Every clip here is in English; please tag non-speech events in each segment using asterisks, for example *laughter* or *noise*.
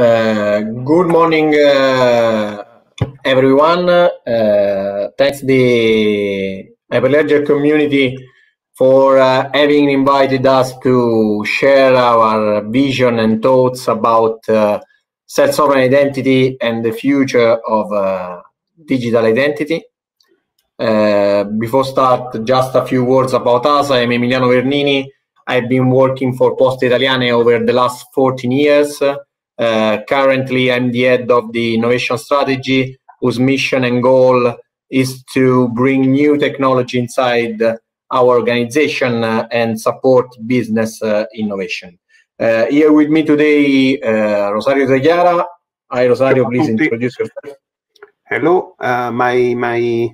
Uh, good morning, uh, everyone. Uh, thanks the Hyperledger community for uh, having invited us to share our vision and thoughts about uh, self-sovereign identity and the future of uh, digital identity. before start, just a few words about us. I am Emiliano Vernini. I've been working for Poste Italiane over the last 14 years. Uh, currently, I'm the head of the innovation strategy, whose mission and goal is to bring new technology inside our organization uh, and support business uh, innovation. Uh, here with me today, uh, Rosario De Chiara. Hi, Rosario, please introduce yourself. Hello, uh, my my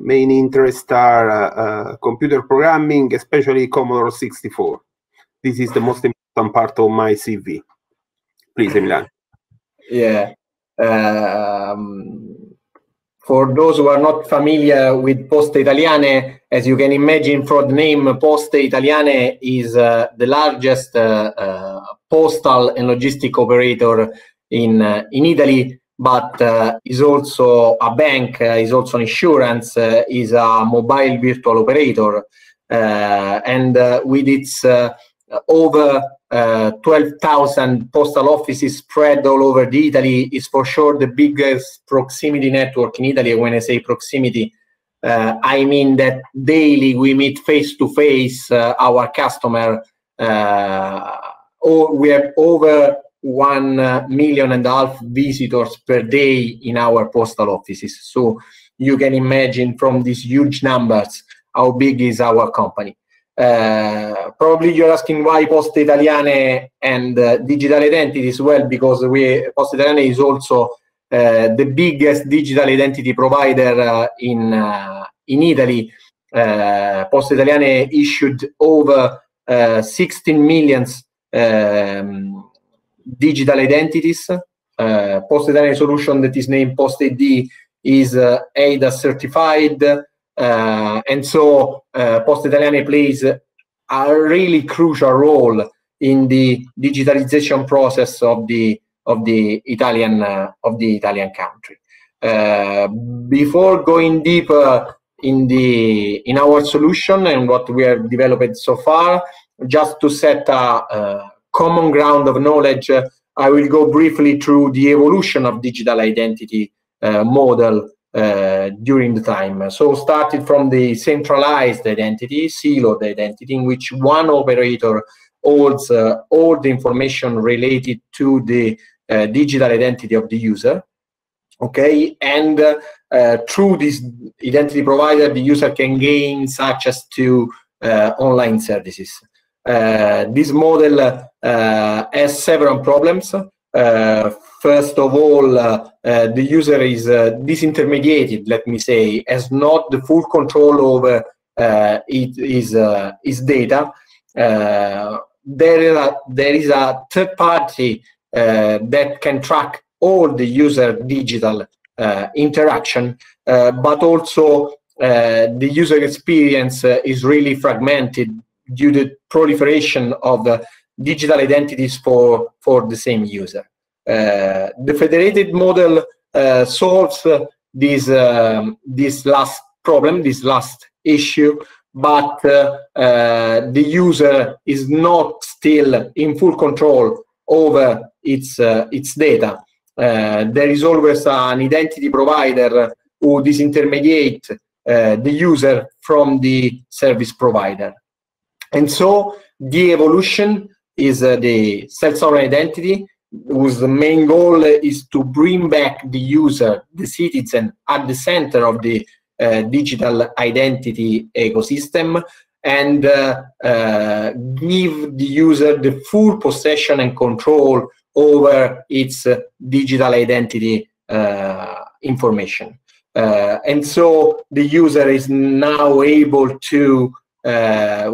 main interests are computer programming, especially Commodore 64. This is the most important part of my CV please, Emiliano. Yeah. Um, for those who are not familiar with Poste Italiane, as you can imagine from the name, Poste Italiane is uh, the largest uh, uh, postal and logistic operator in uh, in Italy, but uh, is also a bank, uh, is also an insurance, is a mobile virtual operator, and with its over uh, 12,000 postal offices spread all over Italy is for sure the biggest proximity network in Italy. When I say proximity, uh, I mean that daily we meet face to face our customer. Uh, or we have over one million and a half visitors per day in our postal offices. So you can imagine from these huge numbers how big is our company. Uh, probably you're asking why Poste Italiane and uh, digital identities. Well, because we Poste Italiane is also uh, the biggest digital identity provider in in Italy. Poste Italiane issued over 16 million um, digital identities. Poste Italiane solution that is named Poste ID is eIDAS certified. Uh, and so uh, Poste Italiane plays a really crucial role in the digitalization process of the of the Italian uh, of the Italian country. Uh, before going deeper in the in our solution and what we have developed so far, just to set a, common ground of knowledge, I will go briefly through the evolution of digital identity uh, model uh, during the time. So started from the centralized identity, siloed identity, in which one operator holds uh, all the information related to the uh, digital identity of the user. Okay, and uh, through this identity provider, the user can gain access to uh, online services. this model has several problems. Uh, first of all, uh, uh, the user is disintermediated, let me say, has not the full control over it, his, his data. there, is a, there is a third party that can track all the user digital interaction, but also uh, the user experience uh, is really fragmented due to proliferation of the digital identities for, for the same user. Uh, the federated model uh, solves this, um, this last problem, this last issue, but uh, uh, the user is not still in full control over its, uh, its data. there is always an identity provider who disintermediate the user from the service provider. And so the evolution is uh, the self-sovereign identity, whose main goal is to bring back the user, the citizen, at the center of the uh, digital identity ecosystem and uh, uh, give the user the full possession and control over its uh, digital identity uh, information. and so the user is now able to,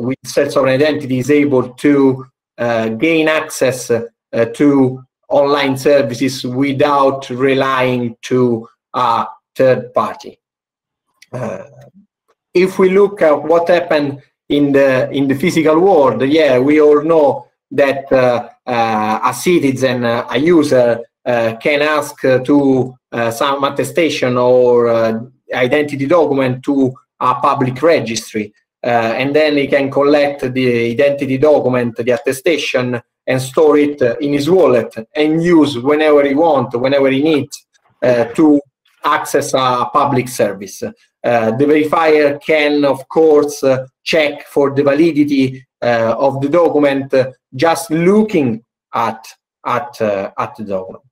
with self-sovereign identity, is able to Uh, gain access uh, to online services without relying to a third party. Uh, if we look at what happened in the in the physical world, yeah, we all know that uh, uh a citizen, uh, a user, can ask to some attestation or identity document to a public registry. Uh, and then he can collect the identity document, the attestation, and store it in his wallet and use whenever he wants, whenever he needs uh, to access a public service. Uh, the verifier can, of course, uh, check for the validity uh, of the document just looking at at at the document.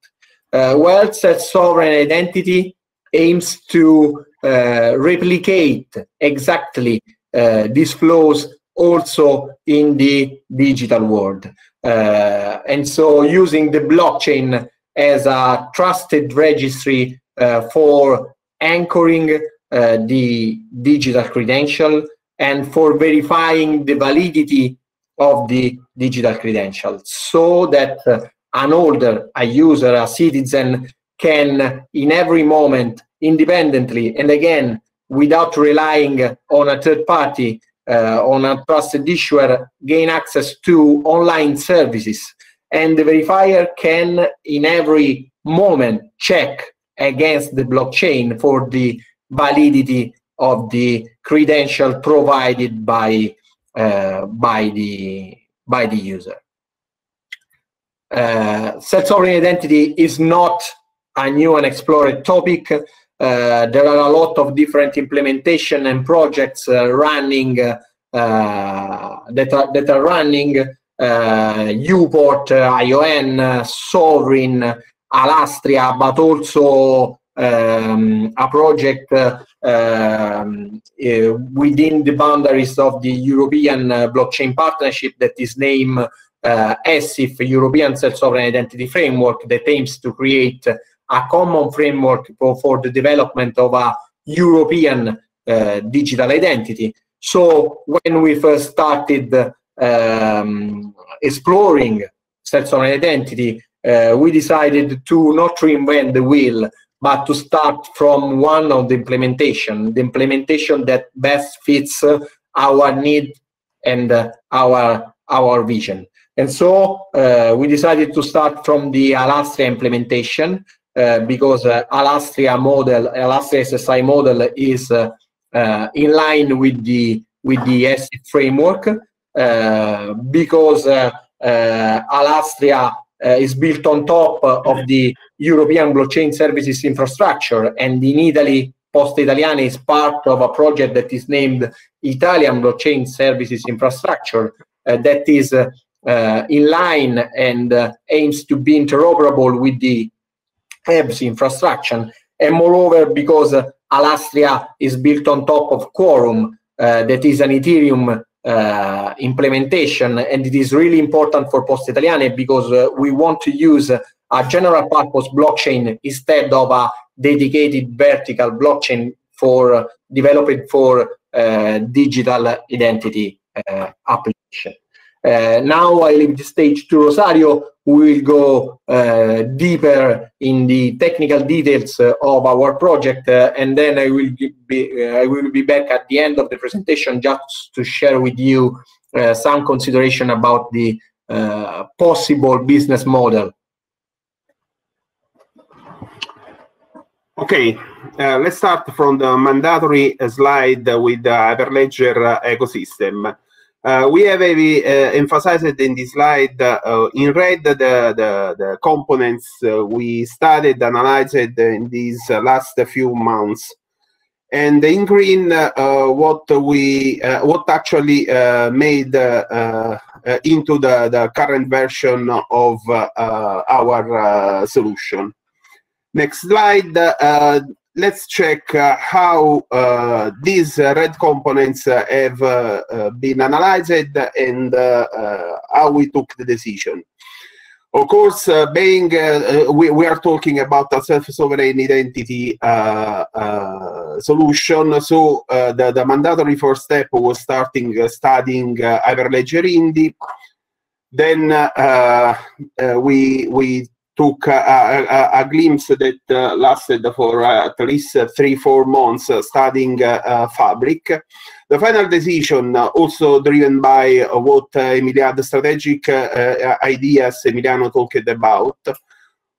well, self-sovereign identity aims to replicate exactly these flows also in the digital world. Uh, and so using the blockchain as a trusted registry uh, for anchoring uh, the digital credential and for verifying the validity of the digital credential so that uh, an holder, a user, a citizen can in every moment independently and again without relying on a third party, uh, on a trusted issuer, gain access to online services. And the verifier can in every moment check against the blockchain for the validity of the credential provided by uh, by the by the user. Uh, self-sovereign identity is not a new and explored topic. Uh, there are a lot of different implementation and projects uh, running uh, that are that are running. Uport, ION, Sovrin, Alastria, but also um, a project uh, um, uh, within the boundaries of the European uh, blockchain partnership that is named uh, ESSIF, European Self-Sovereign Identity Framework, that aims to create a common framework for, the development of a European uh, digital identity. So when we first started um, exploring self-sovereign identity, uh, we decided to not reinvent the wheel, but to start from one of the implementation, the implementation that best fits uh, our need and uh, our our vision. And so uh, we decided to start from the Alastria implementation because uh, Alastria model, Alastria SSI model is uh, in line with the with the ESSIF framework because Alastria is built on top of the European blockchain services infrastructure. And in Italy, Poste Italiane is part of a project that is named Italian Blockchain Services Infrastructure uh, that is uh, uh, in line and uh, aims to be interoperable with the EBS infrastructure. And moreover, because uh, Alastria is built on top of Quorum, uh, that is an Ethereum implementation, and it is really important for Poste Italiane because we want to use a general purpose blockchain instead of a dedicated vertical blockchain for uh, for uh, digital identity uh, application. Uh, now I leave the stage to Rosario, who will go uh, deeper in the technical details uh, of our project, and then I will be I will be back at the end of the presentation just to share with you some consideration about the possible business model Okay, uh, let's start from the mandatory slide with the Hyperledger ecosystem. Uh, we have uh, uh, emphasized in this slide uh, uh in red the, the, the components uh, we studied, analyzed uh, in these last few months. And in green, uh, what we what actually made into the, the current version of our solution. Next slide. Uh, let's check uh, how uh, these red components have been analyzed and how we took the decision. Of course, uh, being uh, we, we, are talking about a self-sovereign identity uh, solution, so the, the mandatory first step was starting studying Hyperledger Indy. Then we we took a, a, a glimpse that uh, lasted for uh, at least three, four months studying fabric. The final decision, also driven by what Emiliano strategic ideas Emiliano talked about,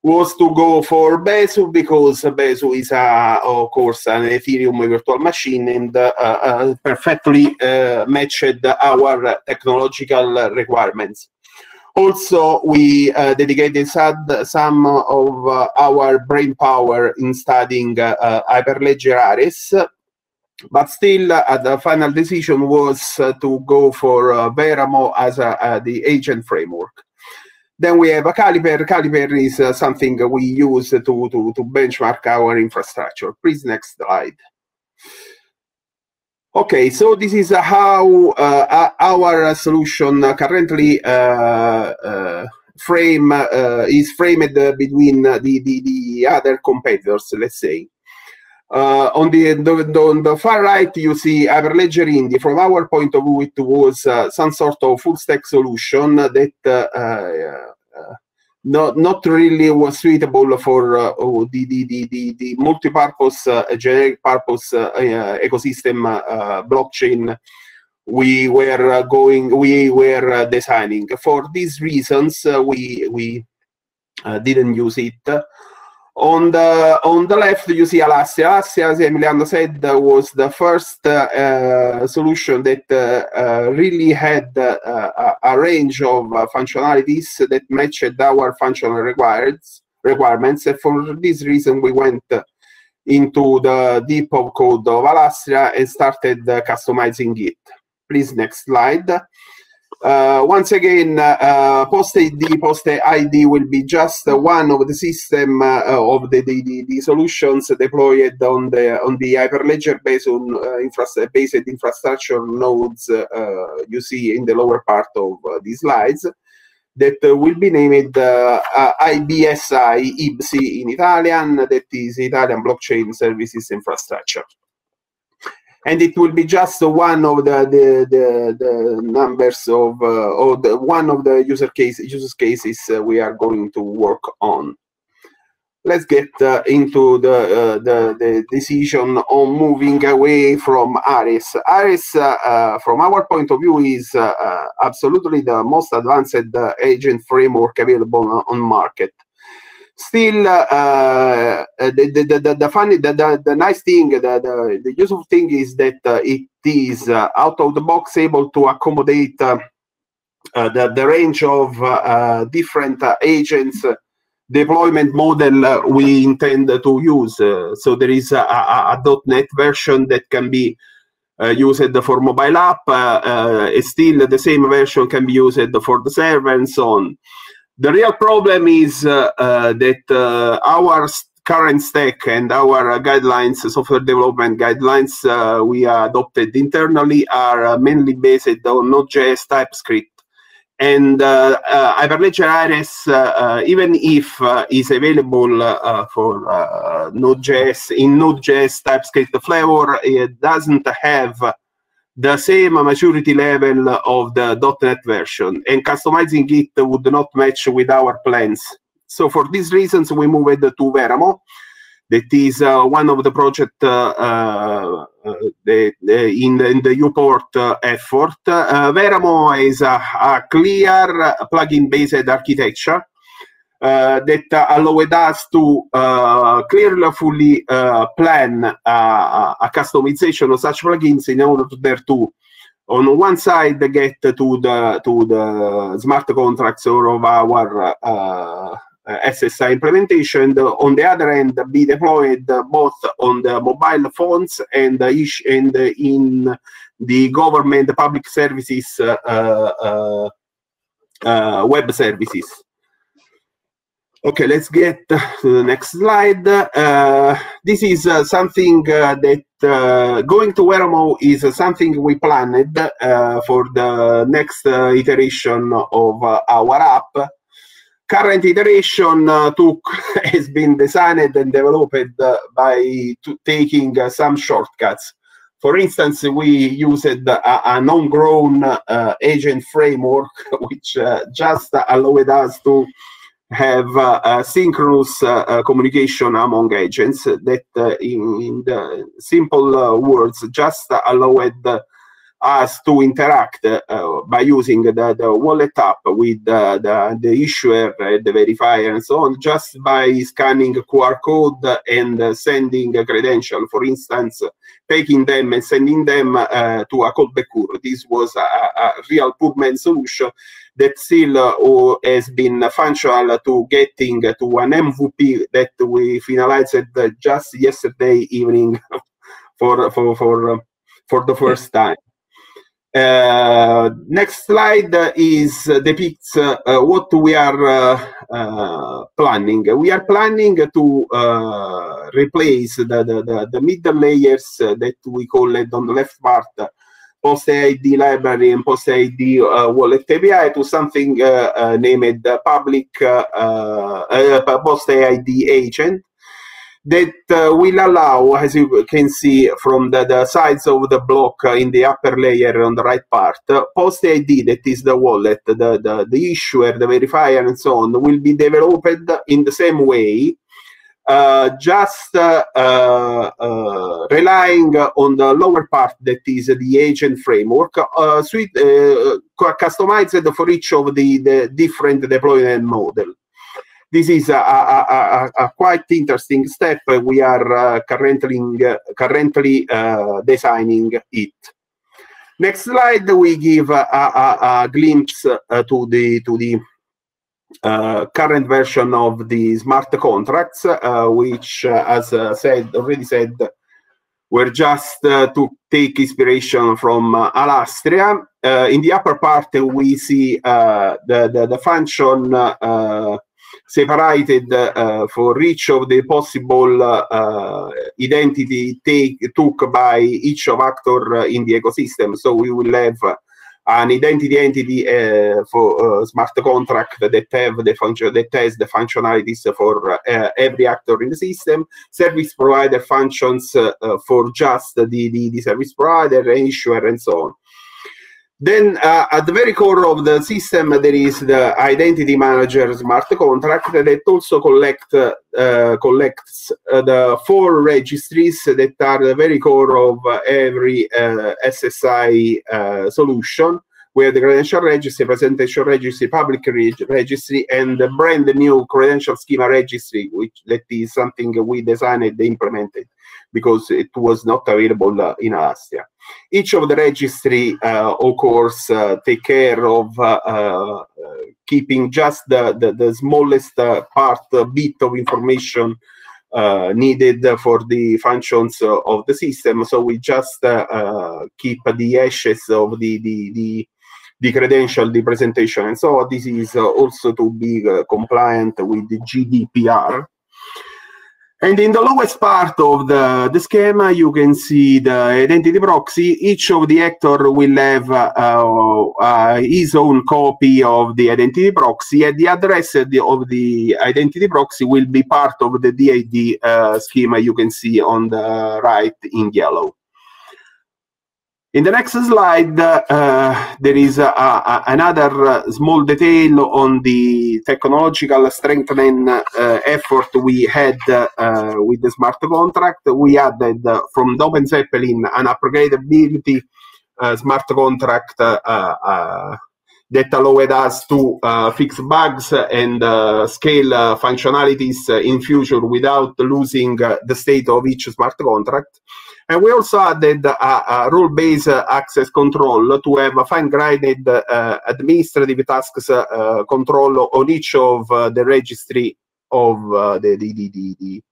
was to go for Besu because Besu is, a, of course, an Ethereum virtual machine and uh, uh, perfectly uh, matched our technological requirements. Also, we uh, dedicated some of uh, our brain power in studying uh, Hyperledger Aries, but still the final decision was to go for Veramo as a, the agent framework. Then we have a caliper. Caliper is uh, something we use to, to, to benchmark our infrastructure. Please, next slide. Okay, so this is how uh, our solution currently uh, uh frame uh, is framed between the, the, the other competitors, let's say. Uh, on the, the, on the far right, you see Hyperledger Indy. From our point of view, it was uh, some sort of full stack solution that uh, uh, not not really was suitable for uh, oh, the, the, the, the, the multi-purpose uh, generic purpose uh, uh, ecosystem blockchain we were going we were designing. For these reasons, we we didn't use it. On the on the left, you see Alastria. Alastria, as Emiliano said, was the first uh, solution that uh, uh, really had uh, a range of uh, functionalities that matched our functional requirements. Requirements. And for this reason, we went into the deep of code of Alastria and started uh, customizing it. Please, next slide. Uh, once again, uh, post ID, post ID will be just one of the system uh, of the, the, the, solutions deployed on the on the Hyperledger based on uh, infra based infrastructure nodes uh, you see in the lower part of these slides that will be named IBSI IBSI in Italian, that is Italian Blockchain Services Infrastructure and it will be just one of the the, the, the numbers of uh, or the, one of the user case use cases uh, we are going to work on. Let's get uh, into the, uh, the, the decision on moving away from Aries. Aries, uh, uh, from our point of view, is absolutely the most advanced agent framework available on market still uh, uh, the, the, the, the, funny the, the, the nice thing the, the, the useful thing is that uh, it is uh, out of the box able to accommodate uh, uh, the, the range of different agents deployment model we intend to use. So there is a, a, a, .NET version that can be used for mobile app still the same version can be used for the server and so on the real problem is uh, uh, that uh, our current stack and our guidelines, software development guidelines we adopted internally are mainly based on Node.js TypeScript. And uh, uh, Hyperledger Aries, uh, even if is available for Node.js in Node.js TypeScript flavor, it doesn't have the same maturity level of the .NET version, and customizing it would not match with our plans. So for these reasons, we moved to Veramo. That is uh, one of the project uh, uh, in, the, in the UPort uh, effort. Uh, Veramo is a, a clear plugin-based architecture that allowed us to uh, clearly fully uh, plan a customization of such plugins in order to on one side get to the to the smart contracts or of our uh, SSI implementation, on the other end be deployed both on the mobile phones and and in the government public services uh, uh, web services. Okay, let's get to the next slide. Uh, this is uh, something uh, that uh, going to Veramo is something we planned uh, for the next uh, iteration of our app. Current iteration took *laughs* has been designed and developed by taking some shortcuts. For instance, we used a, a non-grown agent framework, *laughs* which just allowed us to have uh, synchronous uh, communication among agents that, in, in, simple words, just allowed us to interact uh, by using the, the wallet app with the, the, the issuer, uh, the verifier, and so on, just by scanning a QR code and sending a credential. For instance, taking them and sending them uh, to a callback URL. This was a, a real Pullman solution that still uh, has been functional to getting to an MVP that we finalized just yesterday evening *laughs* for for for for the first time. Uh, next slide is uh, depicts uh, what we are uh, planning. We are planning to uh, replace the, the, the, the, middle layers that we call it on the left part post ID library and post ID wallet API to something named public post ID agent that uh, will allow, as you can see from the, the sides of the block uh, in the upper layer on the right part, uh, post ID, that is the wallet, the, the, the issuer, the verifier, and so on, will be developed in the same way, uh, just uh, uh, relying on the lower part that is the agent framework, suite, customized for each of the, the different deployment model this is a, a, a, a, quite interesting step. We are uh, currently, currently uh, designing it. Next slide, we give a, glimpse uh, to the to the uh, current version of the smart contracts, uh, which, uh, as said already said, were just to take inspiration from Alastria. in the upper part, we see the, the, the function separated uh, for each of the possible uh, identity take, took by each of actor in the ecosystem. So we will have an identity entity uh, for uh, smart contract that have the function that has the functionalities for uh, every actor in the system, service provider functions uh, for just the, the, the service provider, issuer, and so on. Then uh, at the very core of the system, there is the identity manager smart contract that also collect, uh, collects uh, the four registries that are the very core of every uh, SSI uh, solution, where the credential registry, presentation registry, public registry, and the brand new credential schema registry, which that is something we designed and implemented because it was not available uh, in Alastria. Each of the registry, uh, of course, uh, take care of keeping just the, the, the smallest part, bit of information uh, needed for the functions uh, of the system. So we just uh, keep the hashes of the, the, the, the, credential, the presentation. And so this is also to be compliant with the GDPR. And in the lowest part of the, the schema, you can see the identity proxy. Each of the actor will have uh, uh, his own copy of the identity proxy, and the address of the, of the identity proxy will be part of the DID uh, schema you can see on the right in yellow. In the next slide, uh, there is a, a, another uh, small detail on the technological strengthening uh, effort we had with the smart contract. We added from the Open Zeppelin an upgradability smart contract that allowed us to fix bugs and scale functionalities in future without losing the state of each smart contract. And we also added a, a role-based access control to have a fine-grained uh, administrative tasks uh, control on each of uh, the registry of uh, the, the, the, the,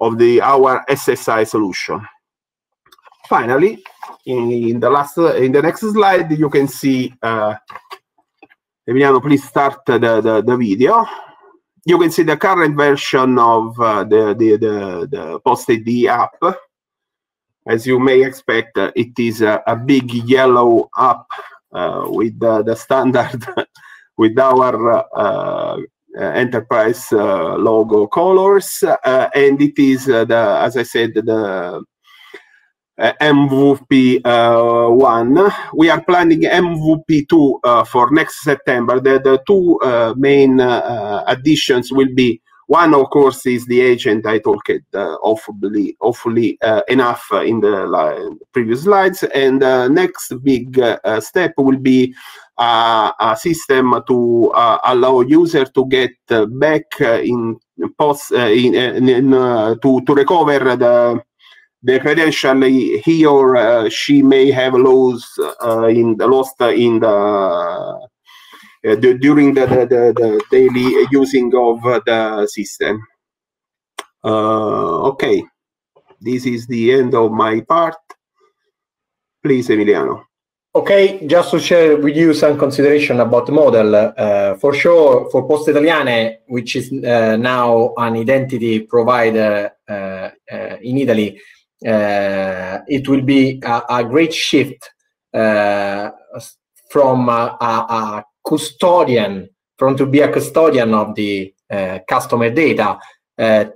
of the our SSI solution. Finally, in, in, the last in the next slide, you can see. Uh, Emiliano, please start the, the, the video you can see the current version of uh, the, the, the, the Post ID app as you may expect, uh, it is a, a, big yellow app uh, with the standard, *laughs* with our uh, enterprise logo colors, and it is the, as I said, the uh, MVP uh, one. We are planning MVP two uh, for next September. The, the two uh, main uh, additions will be one, of course, is the agent I talked uh, hopefully, hopefully enough in the previous slides. And next big step will be a system to allow user to get back in post in, in to to recover the the credential he or uh, she may have lost uh, in the lost in the, uh, the during the, the, the, daily using of the system. Uh, okay, this is the end of my part. Please, Emiliano. Okay, just to share with you some consideration about the model. Uh, for sure, for Poste Italiane, which is uh, now an identity provider in Italy, uh, it will be a, a great shift uh, from a, a, custodian, from to be a custodian of the uh, customer data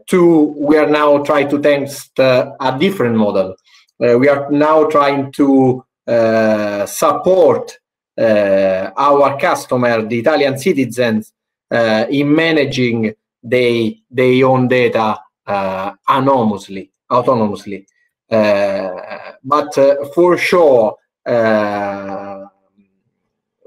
to we are now trying to test a different model. we are now trying to support uh, our customer, the Italian citizens, uh, in managing they, their own data uh, anonymously, autonomously. Uh, but uh, for sure, uh,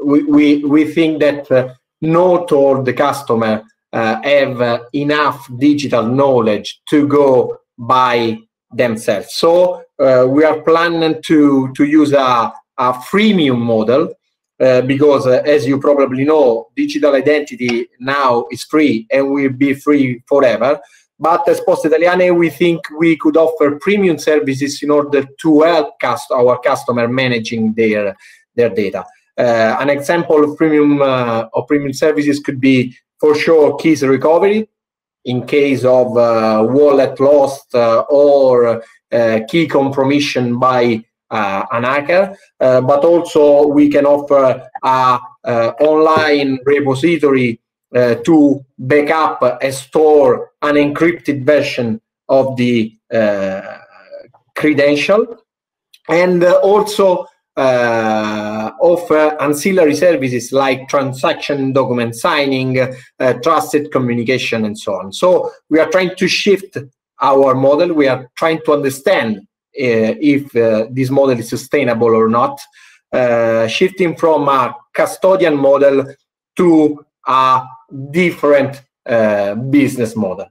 we, we, we think that not all the customer have enough digital knowledge to go by themselves. So we are planning to, to use a, a freemium model uh, because uh, as you probably know, digital identity now is free and will be free forever. But as Poste Italiane, we think we could offer premium services in order to help cast our customer managing their, their data. Uh, an example of premium uh, of premium services could be for sure keys recovery in case of uh, wallet lost uh, or uh, key compromission by uh, an hacker, but also we can offer a online repository uh, to back up and store an encrypted version of the uh, credential and uh, also uh, offer ancillary services like transaction document signing, uh, trusted communication, and so on. So we are trying to shift our model. We are trying to understand uh, if this model is sustainable or not, shifting from a custodian model to a different uh, business model.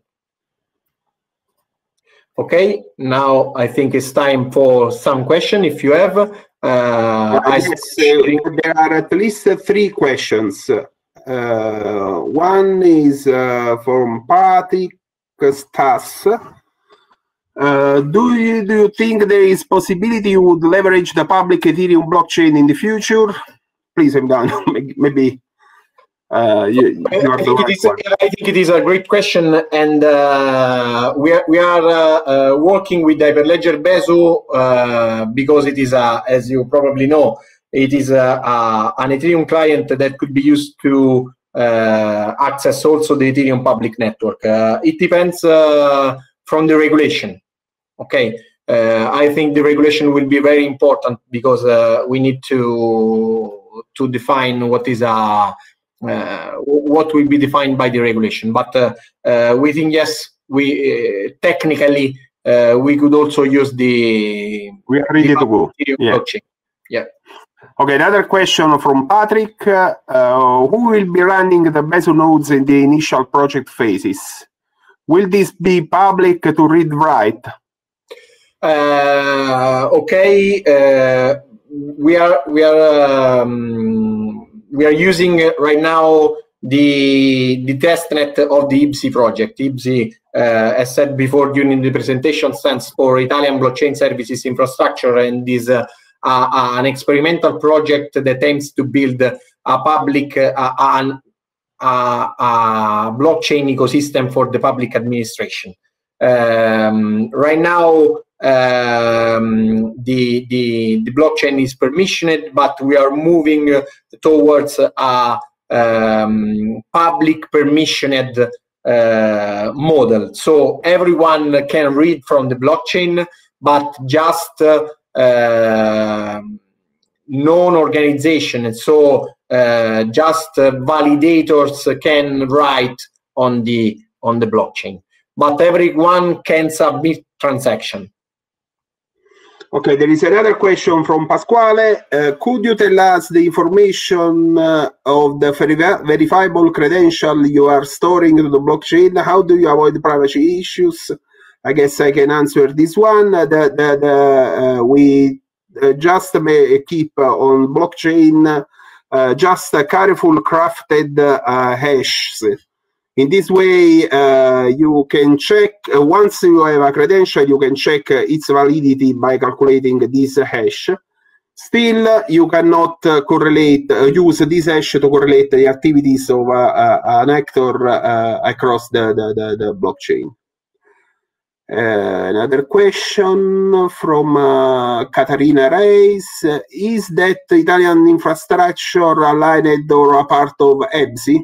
Okay, now I think it's time for some question. If you have, uh, uh, there are at least three questions. Uh, one is uh, from Patrick Stas. Uh, do you do you think there is possibility you would leverage the public Ethereum blockchain in the future? Please, I'm done. *laughs* Maybe uh, you, you I, think is, I, think it is a great question, and uh, we are, we are uh, uh working with Hyperledger Besu uh, because it is, a, as you probably know, it is a, a, an Ethereum client that could be used to uh, access also the Ethereum public network. it depends from the regulation. Okay, I think the regulation will be very important because we need to to define what is a what will be defined by the regulation. But uh, uh, we think yes, we technically we could also use the. We are ready to go. Yeah. yeah. Okay, another question from Patrick. Uh, who will be running the Besu nodes in the initial project phases? Will this be public to read write? Uh, okay, uh, we are we are um, we are using right now the the testnet of the IBSI project. IBSI, uh, as said before during the presentation, stands for Italian Blockchain Services Infrastructure and is uh, uh, an experimental project that aims to build a public uh, an, blockchain ecosystem for the public administration. Um, right now, um, the, the, the blockchain is permissioned, but we are moving towards a um, public permissioned uh, model. So everyone can read from the blockchain, but just uh, known organization. So uh, just validators can write on the on the blockchain, but everyone can submit transaction. Okay, there is another question from Pasquale. Uh, could you tell us the information uh, of the verifiable credential you are storing to the blockchain? How do you avoid privacy issues? I guess I can answer this one. Uh, the, the, uh, we uh, just keep uh, on blockchain just careful crafted hashes in this way, uh, you can check, uh, once you have a credential, you can check uh, its validity by calculating this hash. Still, you cannot uh, correlate, uh, use this hash to correlate the activities of uh, an actor across the, the, the, the blockchain. another question from Catarina Reis. Is that Italian infrastructure aligned or a part of EBSI?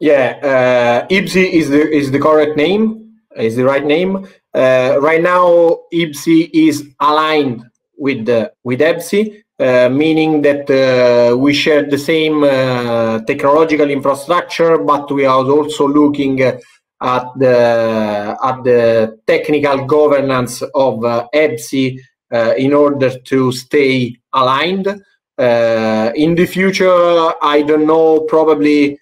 Yeah, uh, is the is the correct name, is the right name. Uh, right now, IBSI is aligned with the with EBSI, uh, meaning that uh, we share the same uh, technological infrastructure, but we are also looking at the at the technical governance of uh, EBSI uh, in order to stay aligned. in the future, I don't know, probably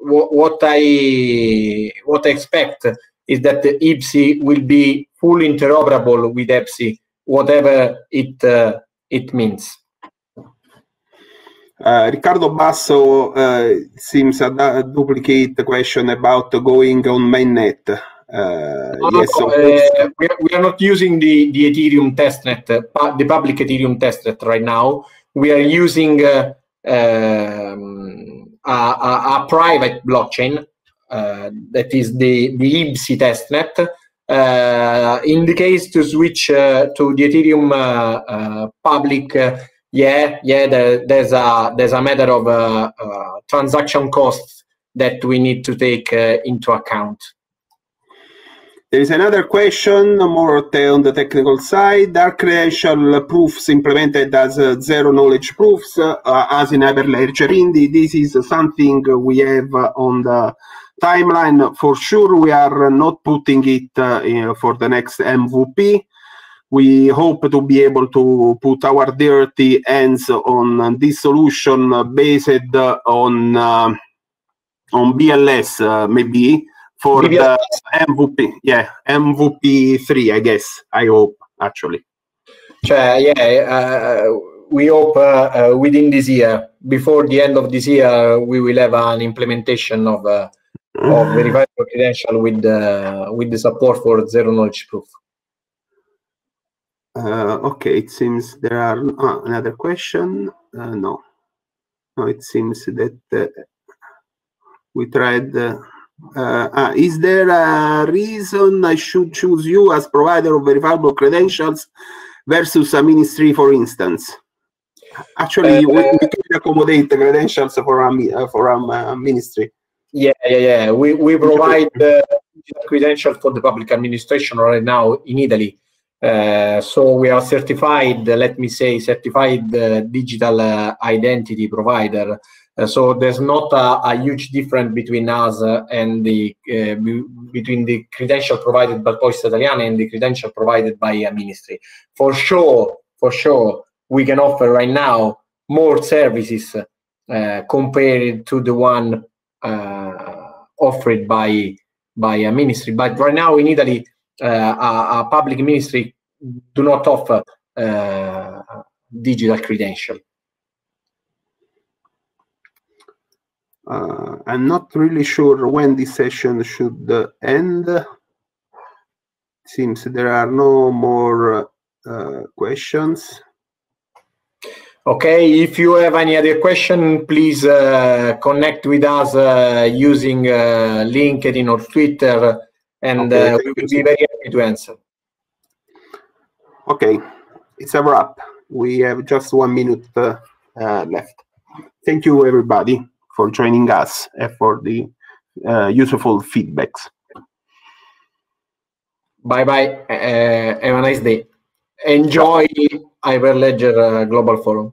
what, what I what I expect is that the IBSI will be fully interoperable with EBSI, whatever it uh, it means. Uh, Riccardo Basso uh, seems a, duplicate question about going on mainnet. Uh, no, yes, no, uh, we, are, we, are, not using the, the Ethereum testnet, the public Ethereum testnet right now. We are using um, a, a, private blockchain uh, that is the, the IBSI testnet. Uh, in the case to switch uh, to the Ethereum uh, public, yeah, yeah, there, there's a there's a matter of transaction costs that we need to take into account. There is another question, more on the technical side. Are credential proofs implemented as uh, zero knowledge proofs, uh, as in Hyperledger Indy? This is something we have on the timeline for sure. We are not putting it uh, for the next MVP. We hope to be able to put our dirty hands on this solution based on uh, on BLS, uh, maybe for the MVP. Yeah, MVP three, I guess. I hope actually. Cioè, yeah, uh, we hope uh, uh, within this year, before the end of this year, we will have an implementation of uh, of mm. verifiable credential with uh, with the support for zero knowledge proof. Uh, okay, it seems there are uh, another question. Uh, no, no, it seems that uh, we tried. Uh, uh, uh, is there a reason I should choose you as provider of verifiable credentials versus a ministry, for instance? Actually, uh, we, we, can accommodate the credentials for a, for a ministry. Yeah, yeah, yeah. We, we provide uh, credentials for the public administration right now in Italy. Uh, so we are certified, let me say, certified uh, digital uh, identity provider uh, so there's not a, a, huge difference between us uh, and the uh, between the credential provided by Poste Italiane and the credential provided by a ministry. For sure, for sure, we can offer right now more services uh, compared to the one uh, offered by by a ministry. But right now in Italy, uh, a, a, public ministry do not offer digital credential. Uh, I'm not really sure when this session should uh, end. Seems there are no more uh, questions. Okay, if you have any other question, please uh, connect with us uh, using uh, LinkedIn or Twitter, and okay, we will be very happy to answer. Okay, it's a wrap. We have just one minute left. Thank you, everybody for joining us and for the uh, useful feedbacks. Bye bye. Uh, have a nice day. Enjoy Hyperledger uh, Global Forum.